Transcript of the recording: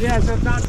Diğer sırttan